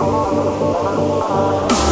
ああ。